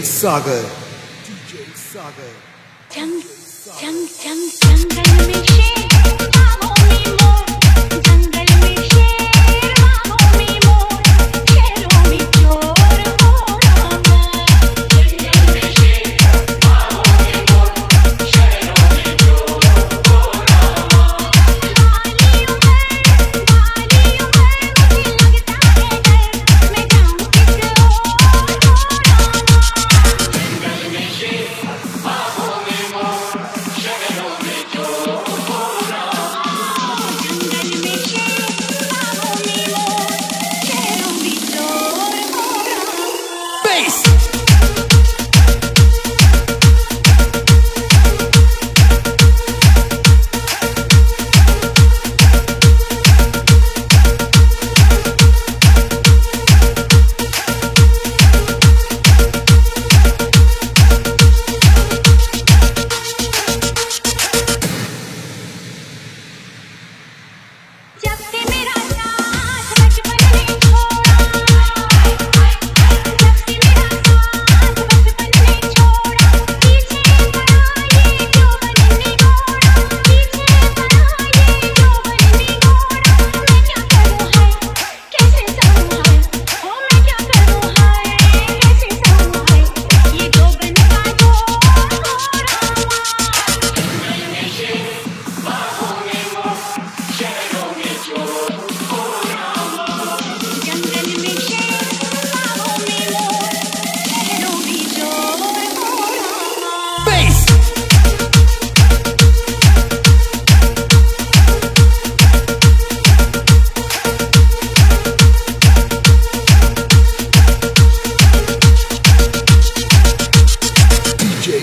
DJ Sagar. DJ Sagar. Chand, chand, chand, face.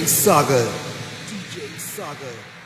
Sagar. DJ Sagar.